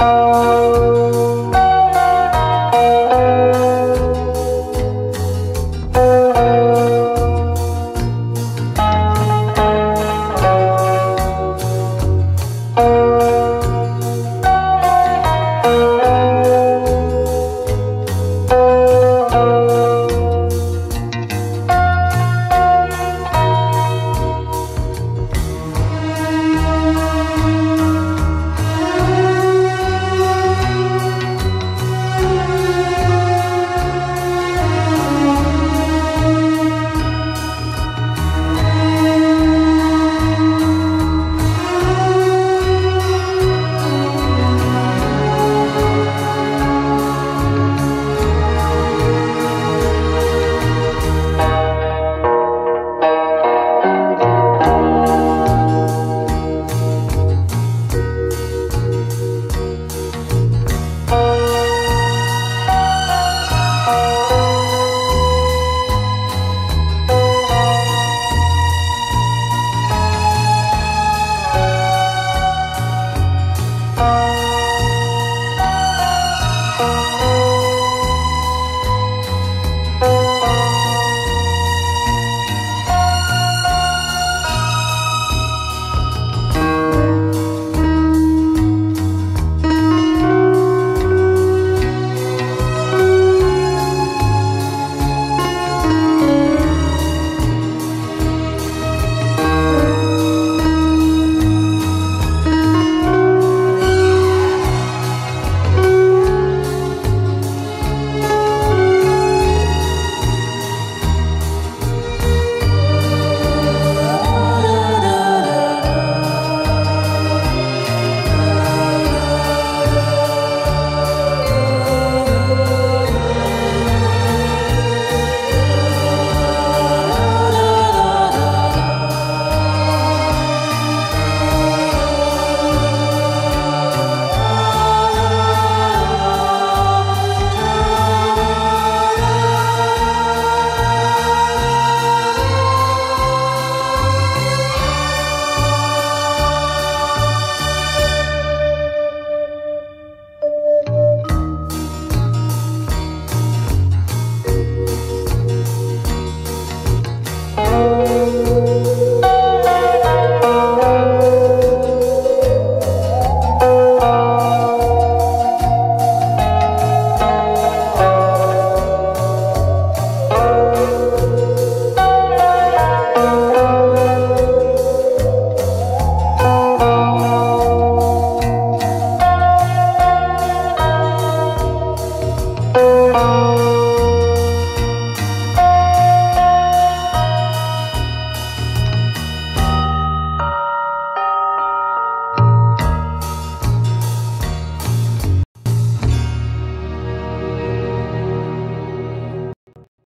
Música